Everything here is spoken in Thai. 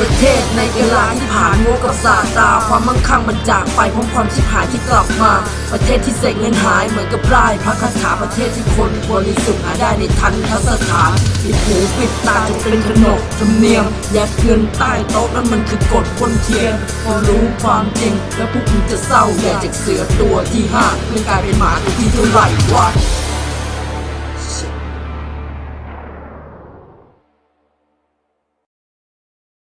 ประเทศในเวลาที่ผ่านงูกับสาตา ความมั่งคั่งมันจากไปพร้อมความชิบหายที่กลับมา ประเทศที่เสกเงินหายเหมือนกับไร่พระคาถาประเทศที่คนบริสุทธิ์หาได้ในทันทสถานปิดหูปิดตาจะเป็นขนบธำเนียมแยกเงินใต้โต๊ะนั้นมันคือกฎคนเทียนพอรู้ความจริงแล้วพวกคุณจะเศร้าแย่จากเสือตัวที่ห้าเพื่กลายเป็นหมาตัวที่เท่าไหร่วะ